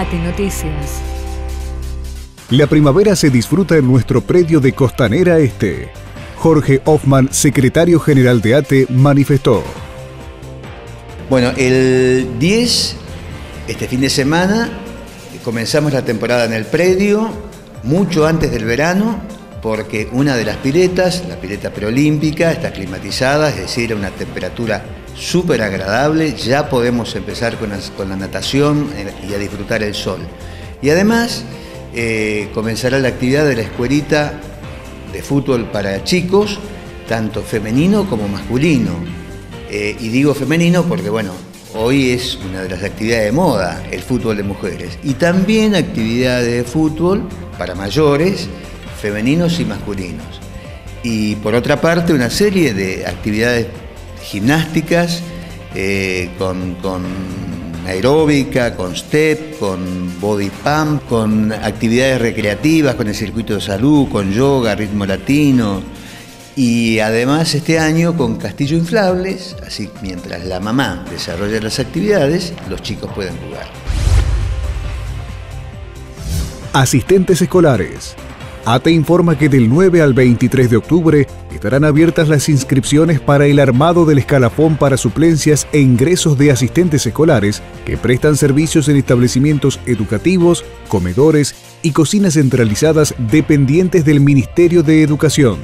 ATE Noticias. La primavera se disfruta en nuestro predio de Costanera Este. Jorge Hoffman, secretario general de ATE, manifestó. Bueno, el 10, este fin de semana, comenzamos la temporada en el predio, mucho antes del verano, porque una de las piletas, la pileta preolímpica, está climatizada, es decir, a una temperatura súper agradable, ya podemos empezar con la, natación eh, y a disfrutar el sol. Y además eh, comenzará la actividad de la escuelita de fútbol para chicos, tanto femenino como masculino. Eh, y digo femenino porque, bueno, hoy es una de las actividades de moda, el fútbol de mujeres. Y también actividades de fútbol para mayores, femeninos y masculinos. Y por otra parte, una serie de actividades gimnásticas eh, con, con, aeróbica, con step, con body pump, con actividades recreativas, con el circuito de salud, con yoga, ritmo latino. Y además este año con castillo inflables, así mientras la mamá desarrolla las actividades, los chicos pueden jugar. Asistentes escolares ATE informa que del 9 al 23 de octubre estarán abiertas las inscripciones para el armado del escalafón para suplencias e ingresos de asistentes escolares que prestan servicios en establecimientos educativos, comedores y cocinas centralizadas dependientes del Ministerio de Educación.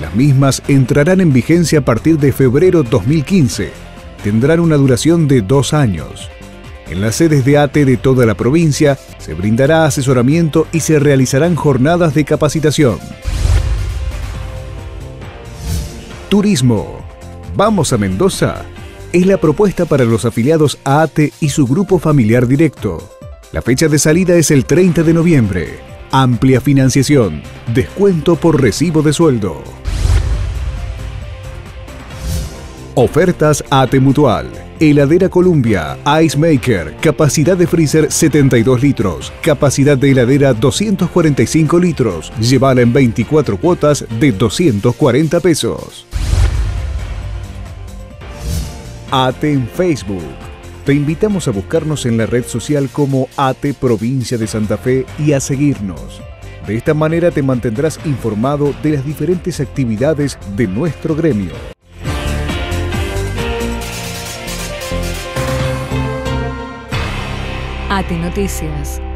Las mismas entrarán en vigencia a partir de febrero 2015. Tendrán una duración de dos años. En las sedes de ATE de toda la provincia se brindará asesoramiento y se realizarán jornadas de capacitación. Turismo. Vamos a Mendoza. Es la propuesta para los afiliados a ATE y su grupo familiar directo. La fecha de salida es el 30 de noviembre. Amplia financiación. Descuento por recibo de sueldo. Ofertas ATE Mutual. Heladera Columbia, Ice Maker, capacidad de freezer 72 litros, capacidad de heladera 245 litros. Llévala en 24 cuotas de 240 pesos. ATE en Facebook. Te invitamos a buscarnos en la red social como ATE Provincia de Santa Fe y a seguirnos. De esta manera te mantendrás informado de las diferentes actividades de nuestro gremio. ATE Noticias.